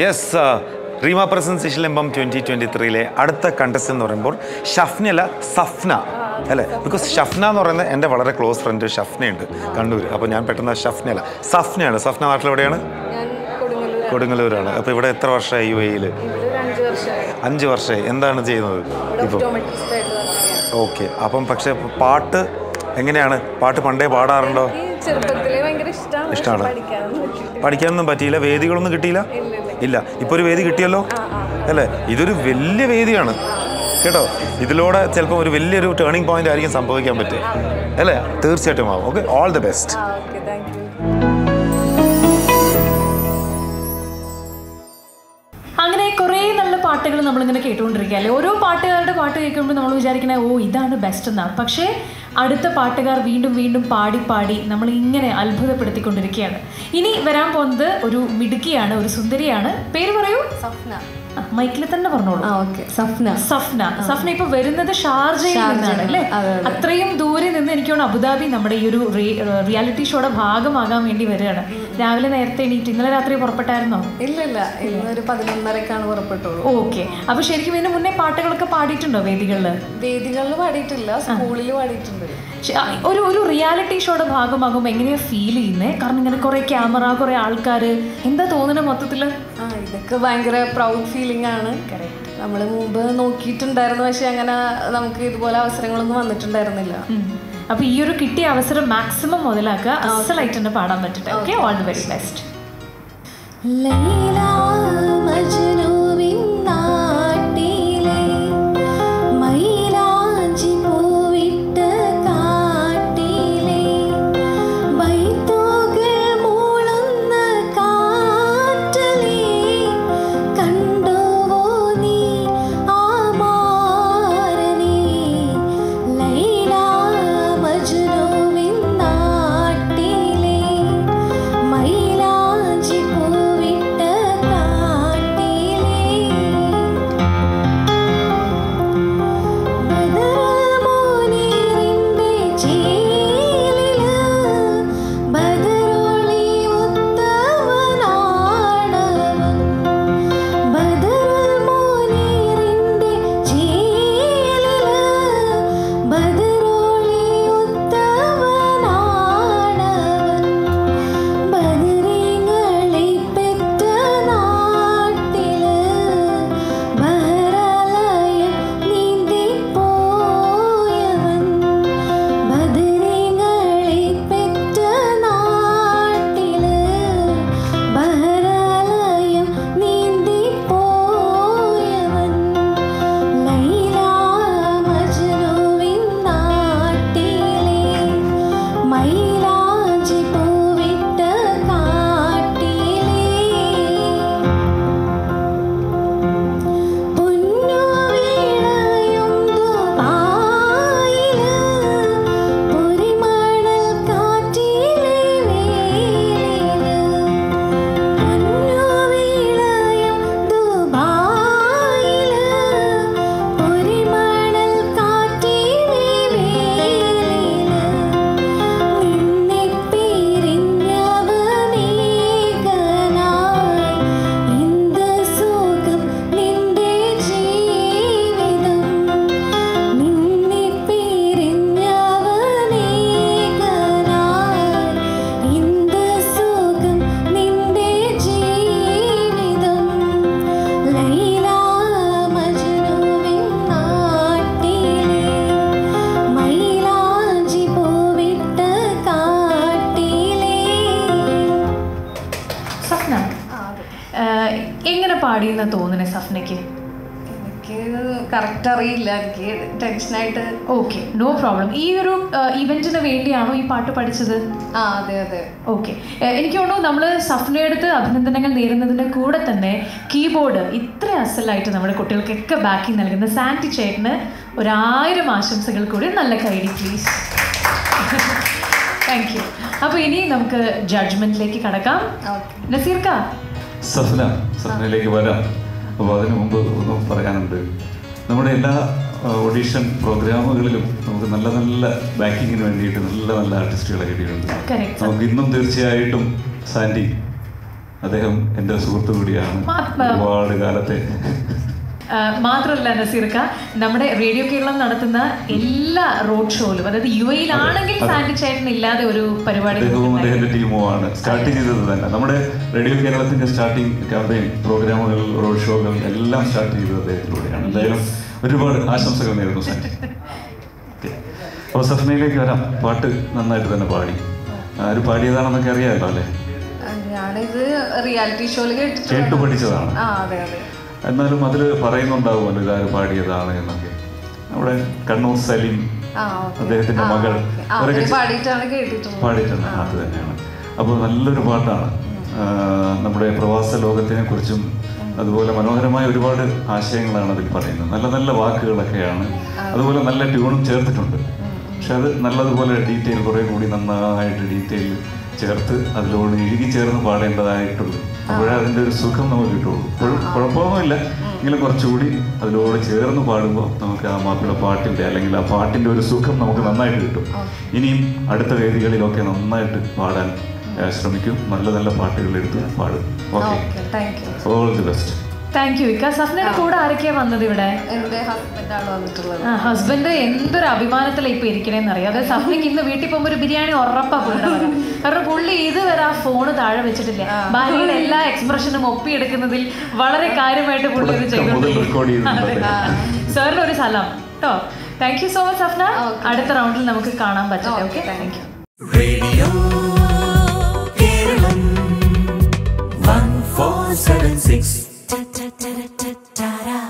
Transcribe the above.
Yes Reema presents ഇഷ്ലംബം twenty twenty ത്രീയിലെ അടുത്ത കണ്ടസ്റ്റ് എന്ന് പറയുമ്പോൾ ഷഫ്ന അല്ല സഫ്ന അല്ലേ? ബിക്കോസ് ഷഫ്ന എന്ന് പറയുന്നത് എന്റെ വളരെ ക്ലോസ് ഫ്രണ്ട് ഷഫ്നയുണ്ട്. കണ്ണൂർ അപ്പോൾ ഞാൻ പെട്ടെന്ന് ഷഫ്ന അല്ല സഫ്നയാണ്. സഫ്ന നാട്ടിൽ എവിടെയാണ്? കൊടുങ്ങല്ലൂരാണ്. അപ്പോൾ ഇവിടെ എത്ര വർഷമായി യു എയിൽ അഞ്ച് വർഷമായി. എന്താണ് ചെയ്യുന്നത് ഇപ്പം ഓക്കെ അപ്പം പക്ഷേ പാട്ട് എങ്ങനെയാണ്? പാട്ട് പണ്ടേ പാടാറുണ്ടോ? ഇഷ്ടമാണ്. പഠിക്കാനൊന്നും പറ്റിയില്ല. വേദികളൊന്നും കിട്ടിയില്ല? ഇല്ല, ഇപ്പോൾ ഒരു വേദി കിട്ടിയല്ലോ? അല്ലേ? ഇതൊരു വലിയ വേദിയാണ്. കേട്ടോ? ഇതിലൂടെ ചിലപ്പോൾ ഒരു വലിയൊരു ടേണിംഗ് പോയിന്റ് ആയിരിക്കും സംഭവിക്കാൻ പറ്റുക. അല്ലേ? തീർച്ചയായിട്ടും ആവും. ഓക്കെ ഓൾ ദി ബെസ്റ്റ് അങ്ങനെ കുറേ നല്ല പാട്ടുകൾ നമ്മളിങ്ങനെ കേട്ടുകൊണ്ടിരിക്കുക അല്ലേ ഓരോ പാട്ടുകാരുടെ പാട്ട് കേൾക്കുമ്പോൾ നമ്മൾ വിചാരിക്കണേ ഓ ഇതാണ് ബെസ്റ്റ് എന്നാണ്. പക്ഷേ അടുത്ത പാട്ടുകാർ വീണ്ടും വീണ്ടും പാടി പാടി നമ്മൾ ഇങ്ങനെ അത്ഭുതപ്പെടുത്തിക്കൊണ്ടിരിക്കുകയാണ്. ഇനി വരാൻ പോകുന്നത് ഒരു മിടുക്കിയാണ് ഒരു സുന്ദരിയാണ്. പേര് പറയൂ. ആ, മൈക്കിൽ തന്നെ പറഞ്ഞോളൂ. സഫ്ന. സഫ്ന. സഫ്ന ഇപ്പൊ വരുന്നത് ഷാർജയിൽ നിന്നാണ് അല്ലേ? അതെ, അതെ. അത്രയും ദൂരെ നിന്ന് എനിക്ക് അബുദാബി നമ്മുടെ ഈ ഒരു റിയാലിറ്റി ഷോയുടെ ഭാഗമാകാൻ വേണ്ടി വരികയാണ്. രാവിലെ നേരത്തെ എണീറ്റ് ഇന്നലെ രാത്രി പുറപ്പെട്ടായിരുന്നോ? ഇല്ല ഇല്ല. ഇന്നൊരു പതിനൊന്നരക്കാണ് പുറപ്പെട്ടുള്ളൂ. ഓക്കെ. അപ്പൊ ശരിക്കും ഇതിന് മുന്നേ പാട്ടുകളൊക്കെ പാടിയിട്ടുണ്ടോ വേദികളിൽ വേദികളിൽ പാടിയിട്ടില്ല. സ്കൂളിൽ പാടിയിട്ടുണ്ട്. ഒരു ഒരു റിയാലിറ്റി ഷോയുടെ ഭാഗമാകുമ്പോൾ എങ്ങനെയാ ഫീൽ ചെയ്യുന്നത് കാരണം ഇങ്ങനെ കുറെ ക്യാമറ കുറെ ആൾക്കാർ എന്താ തോന്നുന്നത് മൊത്തത്തിൽ ഇതൊക്കെ ഭയങ്കര പ്രൗഡ് ഫീലിംഗ് ആണ്. നമ്മൾ മുമ്പ് നോക്കിയിട്ടുണ്ടായിരുന്നു പക്ഷെ അങ്ങനെ നമുക്ക് ഇതുപോലെ അവസരങ്ങളൊന്നും വന്നിട്ടുണ്ടായിരുന്നില്ല. അപ്പൊ ഈ ഒരു കിട്ടിയ അവസരം മാക്സിമം മുതലാക്കുക. അസലായിട്ട് തന്നെ പാടാൻ പറ്റട്ടെ. Okay all the very best Laila പാടിയെന്ന് തോന്നുന്നേ സഫ്നയ്ക്ക്? എനിക്ക് കറക്റ്റ് അറിയില്ല. എനിക്ക് ടെൻഷനായിട്ട് ഓക്കെ നോ പ്രോബ്ലം ഈ ഒരു ഇവന്റിന് വേണ്ടിയാണോ ഈ പാട്ട് പഠിച്ചത്? ആ അതെ അതെ. ഓക്കെ എനിക്ക് തോന്നുന്നു നമ്മൾ സഫ്നയെടുത്ത് അഭിനന്ദനങ്ങൾ നേരുന്നതിന്റെ കൂടെ തന്നെ കീബോർഡ് ഇത്ര അസലായിട്ട് നമ്മുടെ കുട്ടികൾക്കൊക്കെ ബാക്കി നൽകുന്ന സാന്റി ചേട്ടന് ഒരായിരം ആശംസകൾ കൂടി. നല്ല കൈഡി പ്ലീസ് താങ്ക് യു അപ്പോൾ ഇനി നമുക്ക് ജഡ്ജ്മെന്റിലേക്ക് കടക്കാം. നസീർക്ക സഫ്ന സഫനയിലേക്ക് വരാം. അപ്പോൾ അതിനു മുമ്പ് ഒന്ന് പറയാനുണ്ട്. നമ്മുടെ എല്ലാ ഓഡീഷൻ പ്രോഗ്രാമുകളിലും നമുക്ക് നല്ല നല്ല ബാക്കിങ്ങിന് വേണ്ടിയിട്ട് നല്ല നല്ല ആർട്ടിസ്റ്റുകളെ കിട്ടിയിട്ടുണ്ട്. നമുക്ക് ഇന്നും തീർച്ചയായിട്ടും സാൻഡി അദ്ദേഹം എന്റെ സുഹൃത്തു കൂടിയാണ്. ഒരുപാട് കാലത്തെ മാത്രമല്ല നസീർക്ക നമ്മുടെ റേഡിയോ കേരളം നടത്തുന്ന എല്ലാ റോഡ് ഷോയിലും അതായത് യു എയിലാണെങ്കിൽ സാൻഡി ചേട്ടൻ ഇല്ലാതെ ഒരു പരിപാടി ടീമുമാണ്. സ്റ്റാർട്ട് ചെയ്തത് തന്നെ. നമ്മുടെ റേഡിയോ കേരളത്തിന്റെ സ്റ്റാർട്ടിംഗ് ക്യാമ്പയിൻ പ്രോഗ്രാമുകൾ റോഡ് ഷോകൾ എല്ലാം സ്റ്റാർട്ട് ചെയ്തത് അദ്ദേഹത്തിലൂടെയാണ്. എന്തായാലും ഒരുപാട് ആശംസകൾ നേരുന്നു സാൻഡി. അപ്പോൾ സഫ്നയിലേക്ക് വരാം. പാട്ട് നന്നായിട്ട് തന്നെ പാടി. ആര് പാടിയതാണെന്നൊക്കെ അറിയാമല്ലോ അല്ലേ? ഞാനിത് റിയാലിറ്റി ഷോയിൽ കേട്ടു പഠിച്ചതാണ്. ആ അതെ അതെ. എന്നാലും അതിൽ പറയുന്നുണ്ടാവുമല്ലോ ഇതാര് പാടിയതാണ് എന്നൊക്കെ. നമ്മുടെ കണ്ണൂർ സലീം അദ്ദേഹത്തിന്റെ മകൾ. പാടിയിട്ടാണ് പാടിയിട്ടുണ്ട്. അത് തന്നെയാണ്. അപ്പോൾ നല്ലൊരു പാട്ടാണ്. നമ്മുടെ പ്രവാസ ലോകത്തിനെ കുറിച്ചും അതുപോലെ മനോഹരമായ ഒരുപാട് ആശയങ്ങളാണ് അതിൽ പറയുന്നത്. നല്ല നല്ല വാക്കുകളൊക്കെയാണ്. അതുപോലെ നല്ല ട്യൂണും ചേർത്തിട്ടുണ്ട്. പക്ഷെ അത് നല്ലതുപോലെ ഡീറ്റെയിൽ കുറേ കൂടി നന്നായിട്ട് ഡീറ്റെയിൽ ചേർത്ത് അതിലോട് ഇഴുകി ചേർന്ന് പാടേണ്ടതായിട്ടുള്ളൂ. അപ്പോഴേ അതിന്റെ ഒരു സുഖം നമുക്ക് കിട്ടുള്ളൂ. ഇപ്പോഴും കുഴപ്പമൊന്നുമില്ല. എങ്കിലും കുറച്ചുകൂടി അതിലൂടെ ചേർന്ന് പാടുമ്പോൾ നമുക്ക് ആ മാപ്പിള പാട്ടിന്റെ അല്ലെങ്കിൽ ആ പാട്ടിന്റെ ഒരു സുഖം നമുക്ക് നന്നായിട്ട് കിട്ടും. ഇനിയും അടുത്ത വേദികളിലൊക്കെ നന്നായിട്ട് പാടാൻ ശ്രമിക്കും. നല്ല നല്ല പാട്ടുകൾ എടുത്ത് പാടും. Okay. All the best thank you ഇക്ക സഫ്നയുടെ കൂടെ ആരൊക്കെയാ വന്നത് ഇവിടെ? എന്റെ ഹസ്ബൻഡാണ് വന്നിട്ടുള്ളത്. ആ ഹസ്ബൻഡ് എന്തൊരു അഭിമാനത്തിലാണ് ഇപ്പൊ ഇരിക്കണേന്ന് അറിയാം. അതായത് സഫ്നയ്ക്ക് ഇന്ന് വീട്ടിൽ പോകുമ്പോൾ ഒരു ബിരിയാണി ഉറപ്പാ വക. കാരണം പുള്ളി ഇതുവരെ ആ ഫോണ് താഴെ വെച്ചിട്ടില്ല. ഭാര്യയുടെ എല്ലാ എക്സ്പ്രഷനും ഒപ്പിയെടുക്കുന്നതിൽ വളരെ കാര്യമായിട്ട് പുള്ളി ഇത് ചെയ്തിട്ടുണ്ട്. സാറിന് ഒരു സലാം. കേട്ടോ thank you so much Safna അടുത്ത റൗണ്ടിൽ നമുക്ക് കാണാൻ പറ്റില്ല okay thank you da da da da da